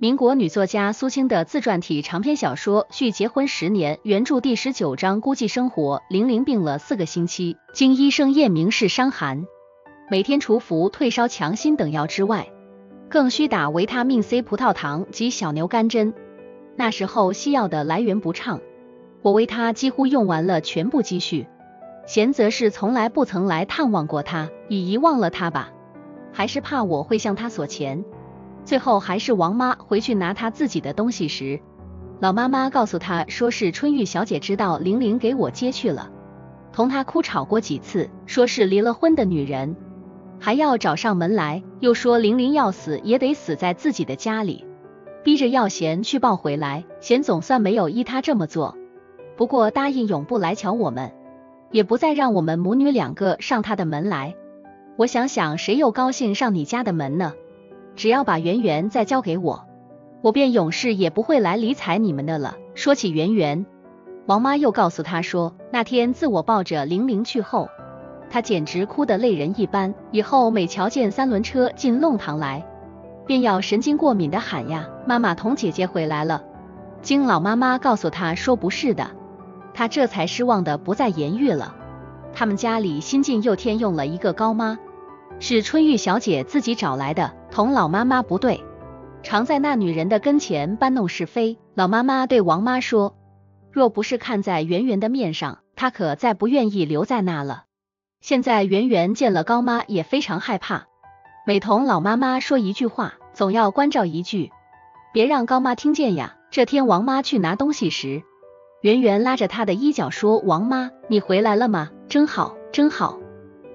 民国女作家苏青的自传体长篇小说《续结婚十年》原著第十九章估计生活。玲玲病了四个星期，经医生验明是伤寒，每天除服退烧强心等药之外，更需打维他命 C、葡萄糖及小牛肝针。那时候西药的来源不畅，我为她几乎用完了全部积蓄。贤则是从来不曾来探望过她，已遗忘了她吧？还是怕我会向她索钱？最后还是王妈回去拿她自己的东西时，老妈妈告诉她说是春玉小姐知道玲玲给我接去了，同她哭吵过几次，说是离了婚的女人，还要找上门来，又说玲玲要死也得死在自己的家里，逼着要贤去抱回来。贤总算没有依她这么做，不过答应永不来瞧我们，也不再让我们母女两个上他的门来。我想想，谁又高兴上你家的门呢？只要把圆圆再交给我，我便永世也不会来理睬你们的了。说起圆圆，王妈又告诉他说，那天自我抱着玲玲去后，她简直哭得泪人一般。以后每瞧见三轮车进弄堂来，便要神经过敏的喊呀：“妈妈同姐姐回来了。”经老妈妈告诉他说不是的，他这才失望的不再言语了。他们家里新近又添用了一个高妈。是春玉小姐自己找来的，同老妈妈不对，常在那女人的跟前搬弄是非。老妈妈对王妈说，若不是看在圆圆的面上，她可再不愿意留在那了。现在圆圆见了高妈也非常害怕，每同老妈妈说一句话，总要关照一句，别让高妈听见呀。这天王妈去拿东西时，圆圆拉着她的衣角说：“王妈，你回来了吗？真好，真好。”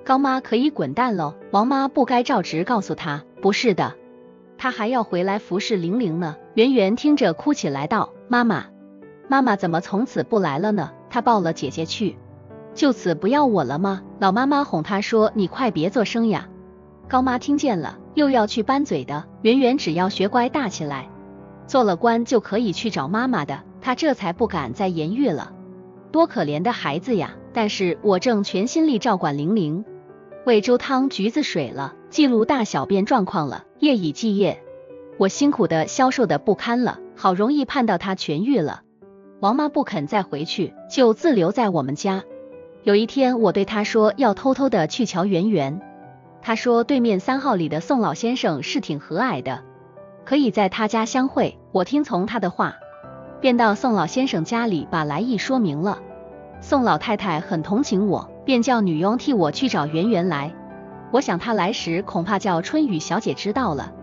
高妈可以滚蛋喽！王妈不该照直告诉她，不是的，她还要回来服侍玲玲呢。圆圆听着哭起来道：“妈妈，妈妈怎么从此不来了呢？她抱了姐姐去，就此不要我了吗？”老妈妈哄她说：“你快别作声呀。”高妈听见了，又要去搬嘴的。圆圆只要学乖大起来，做了官就可以去找妈妈的，她这才不敢再言语了。多可怜的孩子呀！但是我正全心力照管玲玲。喂粥汤橘子水了，记录大小便状况了，夜以继夜，我辛苦的消瘦的不堪了，好容易盼到他痊愈了。王妈不肯再回去，就自留在我们家。有一天，我对她说要偷偷的去瞧圆圆，她说对面三号里的宋老先生是挺和蔼的，可以在他家相会。我听从他的话，便到宋老先生家里把来意说明了。宋老太太很同情我。便叫女佣替我去找圆圆来。我想她来时恐怕叫春雨小姐知道了，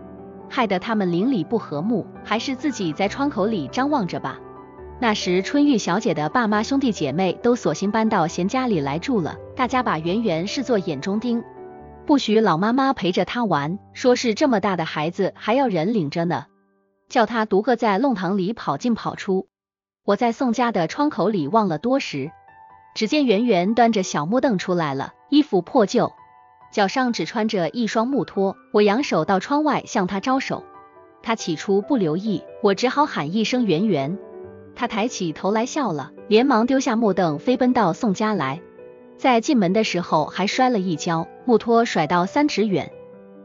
害得他们邻里不和睦，还是自己在窗口里张望着吧。那时春玉小姐的爸妈兄弟姐妹都索性搬到贤家里来住了，大家把圆圆视作眼中钉，不许老妈妈陪着她玩，说是这么大的孩子还要人领着呢，叫她独个在弄堂里跑进跑出。我在宋家的窗口里望了多时。只见圆圆端着小木凳出来了，衣服破旧，脚上只穿着一双木拖。我扬手到窗外向他招手，他起初不留意，我只好喊一声圆圆。他抬起头来笑了，连忙丢下木凳，飞奔到宋家来。在进门的时候还摔了一跤，木拖甩到三尺远，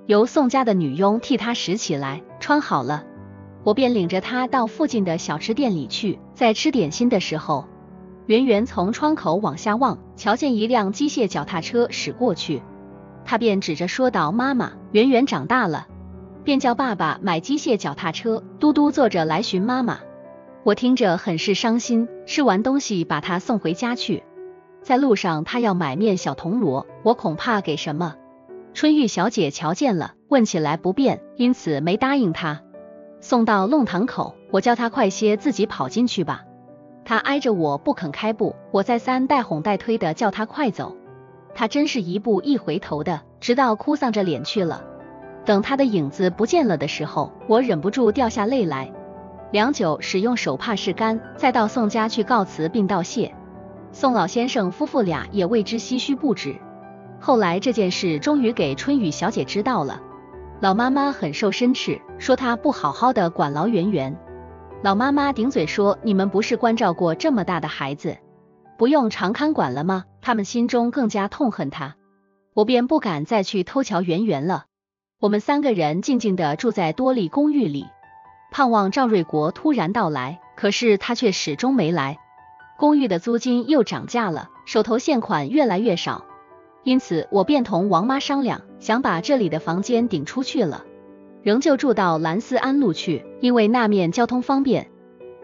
由宋家的女佣替他拾起来，穿好了。我便领着他到附近的小吃店里去，在吃点心的时候。圆圆从窗口往下望，瞧见一辆机械脚踏车驶过去，他便指着说道：“妈妈，圆圆长大了，便叫爸爸买机械脚踏车，嘟嘟坐着来寻妈妈。”我听着很是伤心。吃完东西，把他送回家去。在路上，他要买面小铜锣，我恐怕给什么。春玉小姐瞧见了，问起来不便，因此没答应他。送到弄堂口，我叫他快些自己跑进去吧。他挨着我不肯开步，我再三带哄带推的叫他快走，他真是一步一回头的，直到哭丧着脸去了。等他的影子不见了的时候，我忍不住掉下泪来。良久，使用手帕拭干，再到宋家去告辞并道谢。宋老先生夫妇俩也为之唏嘘不止。后来这件事终于给春雨小姐知道了，老妈妈很受申斥，说她不好好的管牢圆圆。老妈妈顶嘴说：“你们不是关照过这么大的孩子，不用常看管了吗？”他们心中更加痛恨他，我便不敢再去偷瞧圆圆了。我们三个人静静的住在多利公寓里，盼望赵瑞国突然到来，可是他却始终没来。公寓的租金又涨价了，手头现款越来越少，因此我便同王妈商量，想把这里的房间顶出去了，仍旧住到兰斯安路去，因为那面交通方便，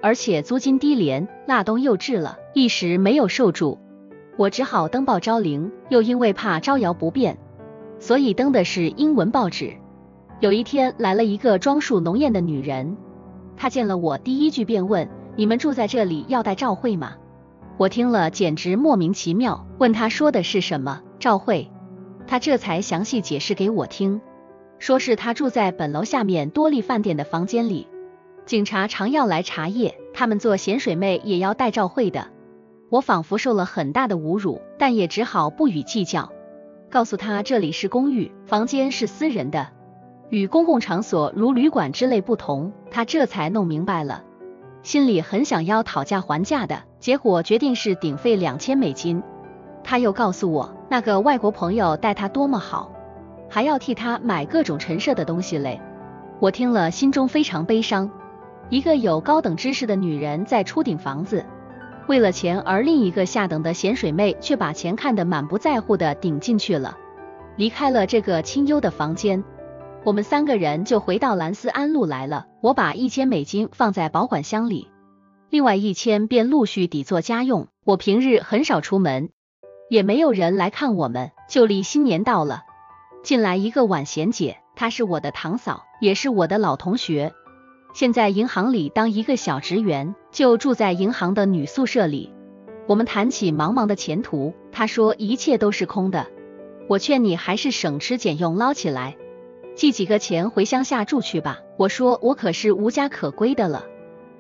而且租金低廉。腊冬又至了，一时没有受住，我只好登报招灵，又因为怕招摇不便，所以登的是英文报纸。有一天来了一个装束浓艳的女人，她见了我，第一句便问：“你们住在这里要带照会吗？”我听了简直莫名其妙，问她说的是什么赵慧，他这才详细解释给我听，说是他住在本楼下面多利饭店的房间里，警察常要来查夜，他们做咸水妹也要带赵慧的。我仿佛受了很大的侮辱，但也只好不予计较，告诉他这里是公寓，房间是私人的，与公共场所如旅馆之类不同，他这才弄明白了。心里很想要讨价还价的，结果决定是顶费两千美金。他又告诉我，那个外国朋友待他多么好，还要替他买各种陈设的东西嘞。我听了心中非常悲伤。一个有高等知识的女人在初顶房子，为了钱，而另一个下等的咸水妹却把钱看得满不在乎的顶进去了，离开了这个清幽的房间。我们三个人就回到兰斯安路来了。我把一千美金放在保管箱里，另外一千便陆续抵作家用。我平日很少出门，也没有人来看我们。就离新年到了，进来一个晚贤姐，她是我的堂嫂，也是我的老同学，现在银行里当一个小职员，就住在银行的女宿舍里。我们谈起茫茫的前途，她说一切都是空的。我劝你还是省吃俭用捞起来。寄几个钱回乡下住去吧。我说我可是无家可归的了，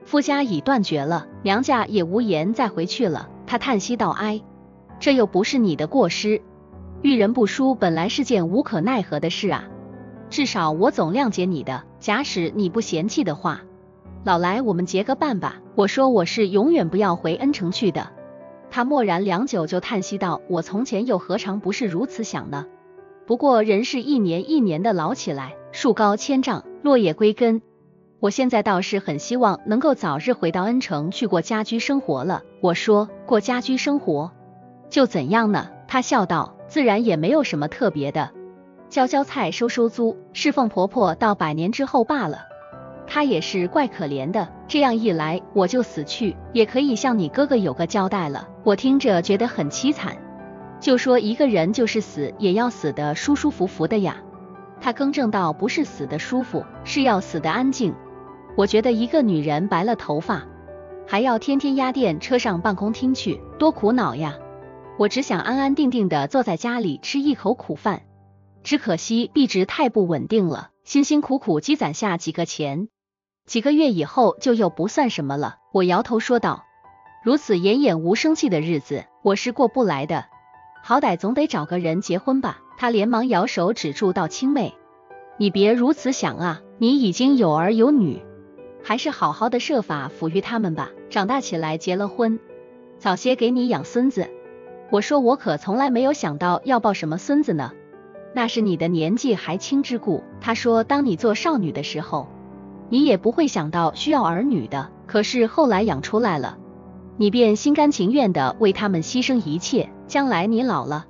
夫家已断绝了，娘家也无颜再回去了。他叹息道：“哀，这又不是你的过失，遇人不淑本来是件无可奈何的事啊。至少我总谅解你的。假使你不嫌弃的话，老来我们结个伴吧。”我说我是永远不要回恩城去的。他默然良久，就叹息道：“我从前又何尝不是如此想呢？”不过人是一年一年的老起来，树高千丈，落叶归根。我现在倒是很希望能够早日回到恩城去过家居生活了。我说过家居生活就怎样呢？他笑道，自然也没有什么特别的，浇浇菜，收收租，侍奉婆婆到百年之后罢了。她也是怪可怜的，这样一来我就死去，也可以向你哥哥有个交代了。我听着觉得很凄惨。就说一个人就是死也要死的舒舒服服的呀。他更正道，不是死的舒服，是要死的安静。我觉得一个女人白了头发，还要天天压电车上办公厅去，多苦恼呀。我只想安安定定的坐在家里吃一口苦饭。只可惜币值太不稳定了，辛辛苦苦积攒下几个钱，几个月以后就又不算什么了。我摇头说道，如此奄奄无生气的日子，我是过不来的。好歹总得找个人结婚吧。他连忙摇手指住道：“青妹，你别如此想啊，你已经有儿有女，还是好好的设法抚育他们吧。长大起来结了婚，早些给你养孙子。”我说：“我可从来没有想到要抱什么孙子呢，那是你的年纪还轻之故。”他说：“当你做少女的时候，你也不会想到需要儿女的。可是后来养出来了，你便心甘情愿的为他们牺牲一切。”将来你老了，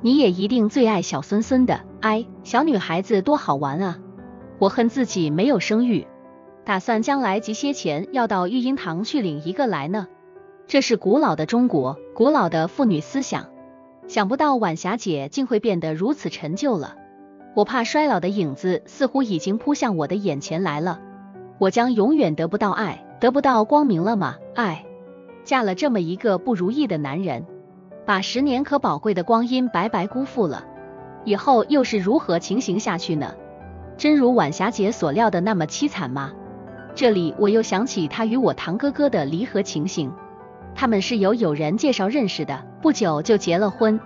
你也一定最爱小孙孙的。哎，小女孩子多好玩啊！我恨自己没有生育，打算将来集些钱要到育婴堂去领一个来呢。这是古老的中国，古老的妇女思想。想不到晚霞姐竟会变得如此陈旧了。我怕衰老的影子似乎已经扑向我的眼前来了。我将永远得不到爱，得不到光明了吗？爱，嫁了这么一个不如意的男人。把十年可宝贵的光阴白白辜负了，以后又是如何情形下去呢？真如晚霞姐所料的那么凄惨吗？这里我又想起她与我堂哥哥的离合情形，他们是由友人介绍认识的，不久就结了婚。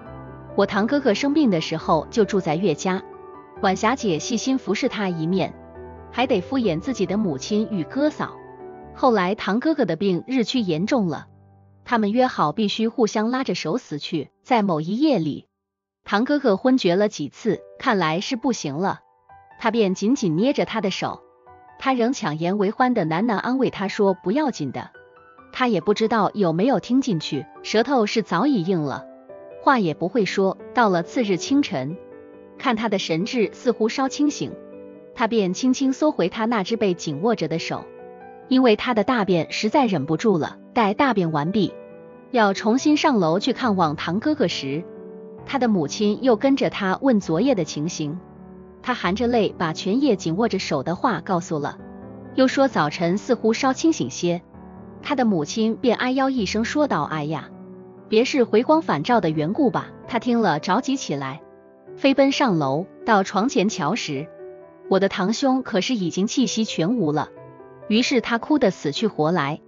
我堂哥哥生病的时候就住在岳家，晚霞姐细心服侍他一面，还得敷衍自己的母亲与哥嫂。后来堂哥哥的病日趋严重了。他们约好必须互相拉着手死去。在某一夜里，堂哥哥昏厥了几次，看来是不行了。他便紧紧捏着他的手，他仍强颜为欢的喃喃安慰他说不要紧的。他也不知道有没有听进去，舌头是早已硬了，话也不会说。到了次日清晨，看他的神志似乎稍清醒，他便轻轻缩回他那只被紧握着的手，因为他的大便实在忍不住了。待大便完毕，要重新上楼去看望堂哥哥时，他的母亲又跟着他问昨夜的情形。他含着泪把全夜紧握着手的话告诉了，又说早晨似乎稍清醒些。他的母亲便哎呦一声说道：“哎呀，别是回光返照的缘故吧？”他听了着急起来，飞奔上楼，到床前瞧时，我的堂兄可是已经气息全无了。于是他哭得死去活来，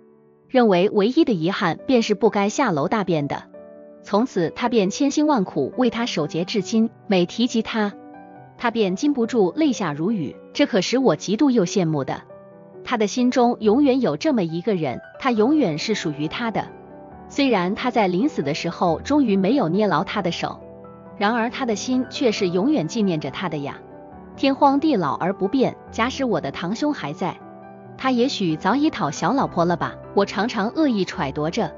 认为唯一的遗憾便是不该下楼大便的。从此他便千辛万苦为他守节至今，每提及他，他便禁不住泪下如雨。这可使我嫉妒又羡慕的。他的心中永远有这么一个人，他永远是属于他的。虽然他在临死的时候终于没有捏牢他的手，然而他的心却是永远纪念着他的呀。天荒地老而不变，假使我的堂兄还在，他也许早已讨小老婆了吧？我常常恶意揣度着，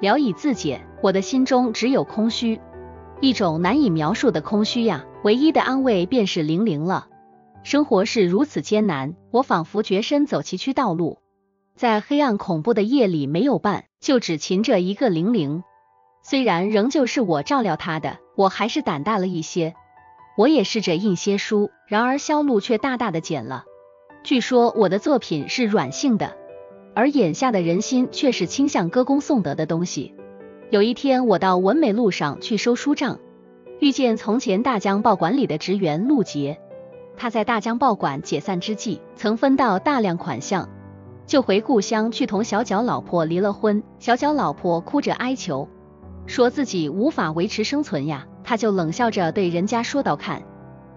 聊以自解。我的心中只有空虚，一种难以描述的空虚呀。唯一的安慰便是玲玲了。生活是如此艰难，我仿佛绝身走崎岖道路，在黑暗恐怖的夜里没有伴，就只擒着一个玲玲。虽然仍旧是我照料他的，我还是胆大了一些。我也试着印些书，然而销路却大大的减了。据说我的作品是软性的，而眼下的人心却是倾向歌功颂德的东西。有一天，我到文美路上去收书账，遇见从前大江报馆里的职员陆杰。他在大江报馆解散之际，曾分到大量款项，就回故乡去同小脚老婆离了婚。小脚老婆哭着哀求，说自己无法维持生存呀。他就冷笑着对人家说道：“看，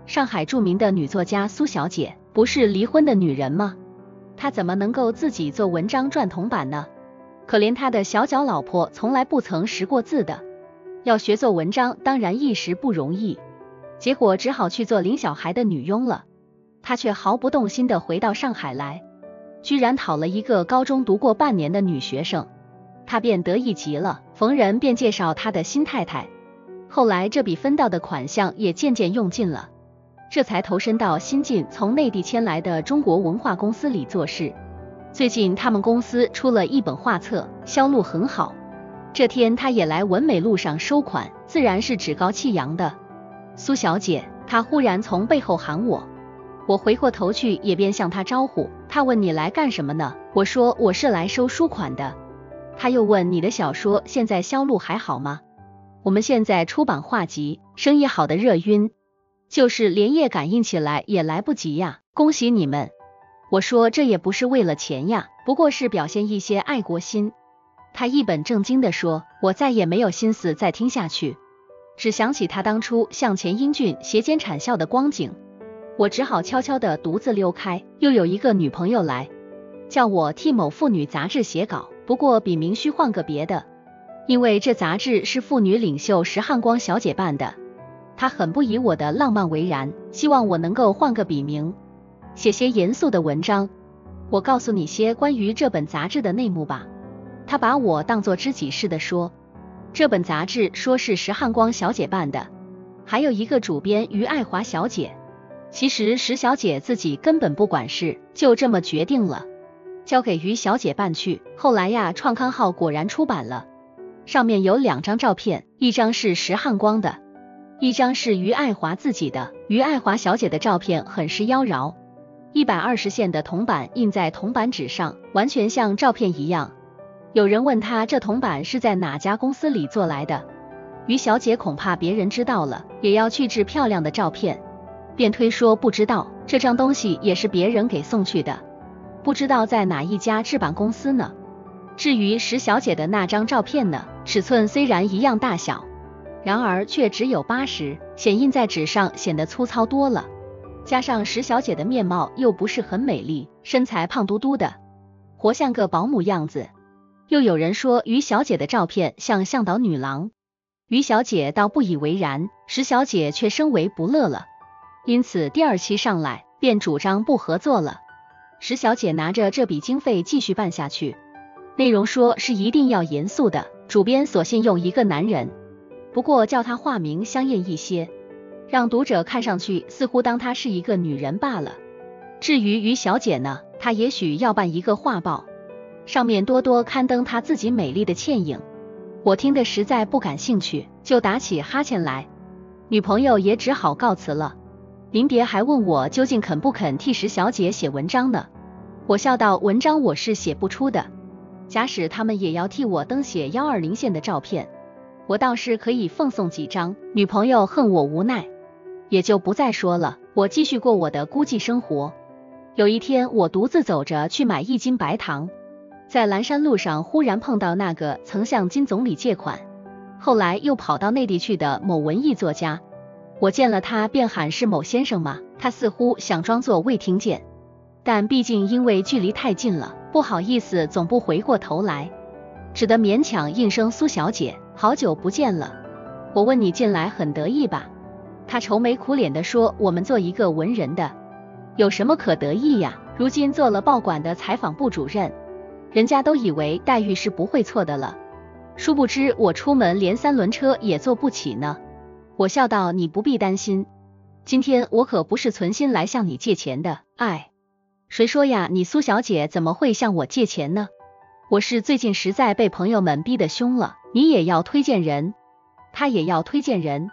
上海著名的女作家苏小姐，不是离婚的女人吗？她怎么能够自己做文章赚铜板呢？可怜他的小脚老婆从来不曾识过字的，要学做文章，当然一时不容易。”结果只好去做林小孩的女佣了。他却毫不动心的回到上海来，居然讨了一个高中读过半年的女学生，他便得意极了。逢人便介绍他的新太太。后来这笔分到的款项也渐渐用尽了，这才投身到新晋从内地迁来的中国文化公司里做事。最近他们公司出了一本画册，销路很好。这天他也来文美路上收款，自然是趾高气扬的。苏小姐，他忽然从背后喊我，我回过头去，也便向他招呼。他问你来干什么呢？我说我是来收书款的。他又问你的小说现在销路还好吗？我们现在出版画集，生意好的热晕，就是连夜赶印起来也来不及呀。恭喜你们！我说这也不是为了钱呀，不过是表现一些爱国心。他一本正经的说，我再也没有心思再听下去。只想起他当初向前英俊、斜肩谄笑的光景，我只好悄悄的独自溜开。又有一个女朋友来，叫我替某妇女杂志写稿，不过笔名需换个别的，因为这杂志是妇女领袖石汉光小姐办的。她很不以我的浪漫为然，希望我能够换个笔名，写些严肃的文章。我告诉你些关于这本杂志的内幕吧。她把我当作知己似的说。这本杂志说是石汉光小姐办的，还有一个主编于爱华小姐。其实石小姐自己根本不管事，就这么决定了，交给于小姐办去。后来呀，创刊号果然出版了，上面有两张照片，一张是石汉光的，一张是于爱华自己的。于爱华小姐的照片很是妖娆，一百二十线的铜板印在铜板纸上，完全像照片一样。有人问他这铜板是在哪家公司里做来的，于小姐恐怕别人知道了也要去制漂亮的照片，便推说不知道，这张东西也是别人给送去的，不知道在哪一家制版公司呢。至于石小姐的那张照片呢，尺寸虽然一样大小，然而却只有八十，显印在纸上显得粗糙多了，加上石小姐的面貌又不是很美丽，身材胖嘟嘟的，活像个保姆样子。又有人说于小姐的照片像向导女郎，于小姐倒不以为然，石小姐却深为不乐了。因此第二期上来便主张不合作了。石小姐拿着这笔经费继续办下去，内容说是一定要严肃的。主编索性用一个男人，不过叫他化名香艳一些，让读者看上去似乎当她是一个女人罢了。至于于小姐呢，她也许要办一个画报，上面多多刊登她自己美丽的倩影。我听得实在不感兴趣，就打起哈欠来。女朋友也只好告辞了。临别还问我究竟肯不肯替石小姐写文章呢？我笑道：文章我是写不出的，假使他们也要替我登写幺二零线的照片，我倒是可以奉送几张。女朋友恨我无奈，也就不再说了。我继续过我的孤寂生活。有一天，我独自走着去买一斤白糖。在蓝山路上，忽然碰到那个曾向金总理借款，后来又跑到内地去的某文艺作家。我见了他，便喊是某先生吗？他似乎想装作未听见，但毕竟因为距离太近了，不好意思，总不回过头来，只得勉强应声：“苏小姐，好久不见了。”我问你近来很得意吧？他愁眉苦脸的说：“我们做一个文人的，有什么可得意呀？如今做了报馆的采访部主任。”人家都以为待遇是不会错的了，殊不知我出门连三轮车也坐不起呢。我笑道：“你不必担心，今天我可不是存心来向你借钱的。哎，谁说呀？你苏小姐怎么会向我借钱呢？我是最近实在被朋友们逼得凶了，你也要推荐人，他也要推荐人。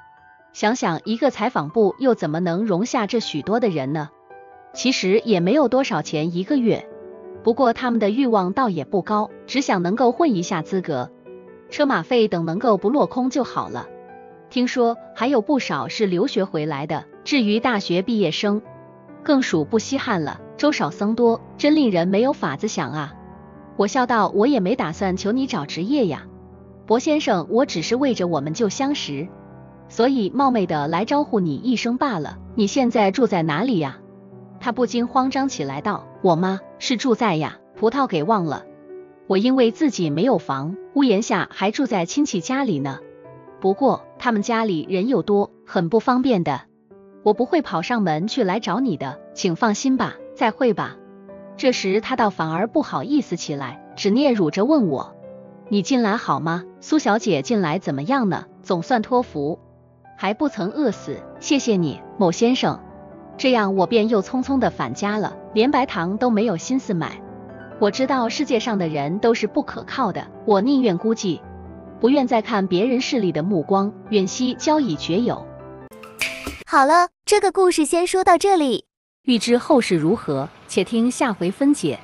想想一个采访部又怎么能容下这许多的人呢？其实也没有多少钱一个月。”不过他们的欲望倒也不高，只想能够混一下资格，车马费等能够不落空就好了。听说还有不少是留学回来的，至于大学毕业生，更属不稀罕了。粥少僧多，真令人没有法子想啊！我笑道：“我也没打算求你找职业呀，博先生，我只是为着我们就相识，所以冒昧的来招呼你一声罢了。你现在住在哪里呀？”他不禁慌张起来，道：“我妈？是住在呀，葡萄给忘了。我因为自己没有房，屋檐下还住在亲戚家里呢。不过他们家里人又多，很不方便的。我不会跑上门去来找你的，请放心吧。再会吧。”这时他倒反而不好意思起来，只嗫嚅着问我：“你近来好吗？苏小姐近来怎么样呢？总算托福，还不曾饿死。谢谢你，某先生。”这样我便又匆匆的返家了，连白糖都没有心思买。我知道世界上的人都是不可靠的，我宁愿孤寂，不愿再看别人势利的目光，远兮交以绝友。好了，这个故事先说到这里，欲知后事如何，且听下回分解。